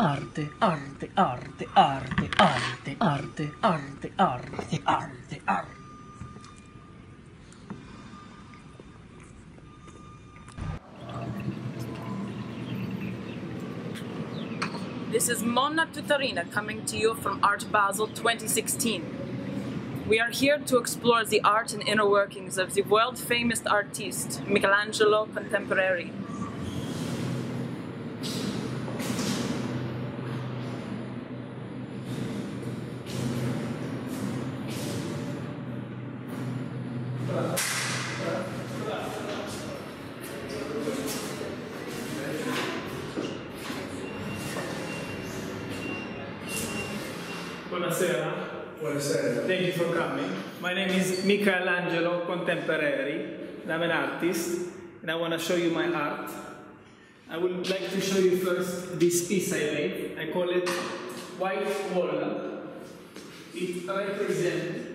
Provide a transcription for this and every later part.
Arte, arte, arte, arte, arte, arte, arte, arte, arte, arte. This is Monna Tutarina coming to you from Art Basel 2016. We are here to explore the art and inner workings of the world famous artist Michelangelo Contemporary. Buonasera. Buonasera. Thank you for coming. My name is Michelangelo Contemporary, and I'm an artist, and I want to show you my art. I would like to show you first this piece I made. I call it White Wall. It represents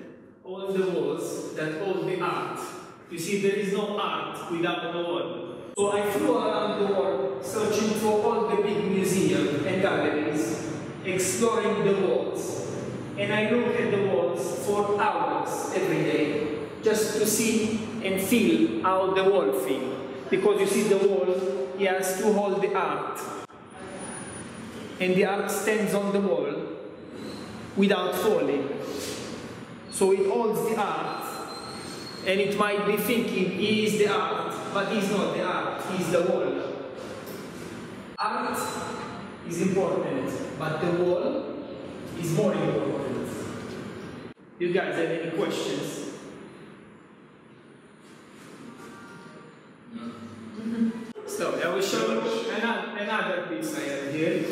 all the walls that hold the art. You see, there is no art without the wall. So I flew around the world searching for all the big museums and galleries, exploring the walls. And I look at the walls for hours every day, just to see and feel how the wall feels. Because you see the wall, he has to hold the art. And the art stands on the wall without falling. So it holds the art, and it might be thinking he is the art, but he's not the art, he's the wall. Art is important, but the wall is more important. You guys have any questions? So I will show you another, another piece I have here.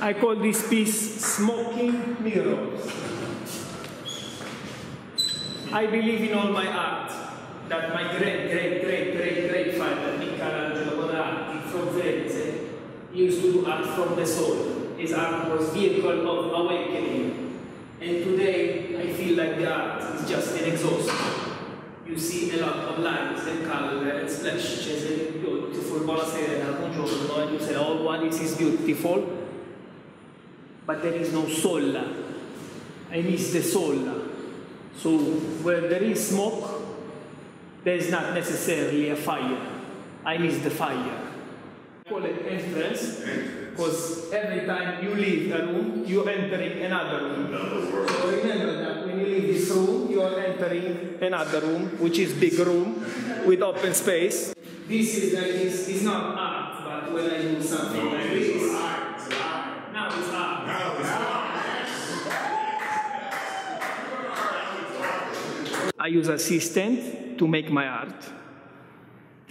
I call this piece smoking mirrors. I believe in all my art that my great, great, great, great, great father, Michelangelo Buonarroti from Firenze, used to do art from the soul. His our was vehicle of awakening. And today, I feel like the art is just an exhaust. You see a lot of lines and color and splashes and beautiful. Buonasera, buongiorno, and you say, oh, what is this beautiful? But there is no soul. I miss the soul. So where there is smoke, there is not necessarily a fire. I miss the fire. I call it entrance because every time you leave a room, you're entering another room. So remember that when you leave this room, you are entering another room, which is big room with open space. This is like this is not art, but when I do something like this, art, now it's art. I use assistant to make my art.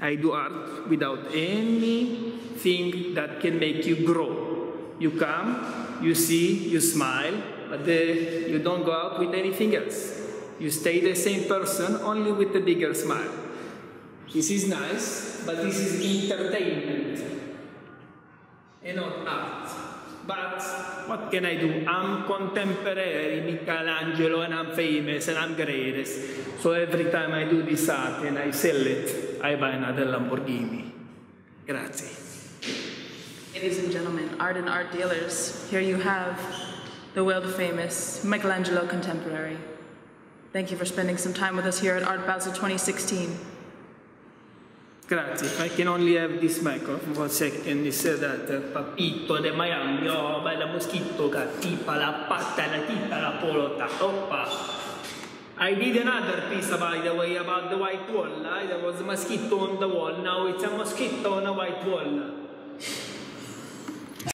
I do art without anything that can make you grow. You come, you see, you smile, but the, you don't go out with anything else. You stay the same person, only with a bigger smile. This is nice, but this is entertainment and not art. But what can I do? I'm contemporary Michelangelo and I'm famous and I'm greatest. So every time I do this art and I sell it, I buy another Lamborghini. Grazie. Ladies and gentlemen, art and art dealers, here you have the world famous Michelangelo Contemporary. Thank you for spending some time with us here at Art Basel 2016. Grazie. I can only have this microphone for a second. Said that uh, Papito de Miami, oh, bella mosquito, tipa la patta, la tita, la polota, oppa. I did another piece, by the way, about the white wall. There was a mosquito on the wall. Now it's a mosquito on a white wall.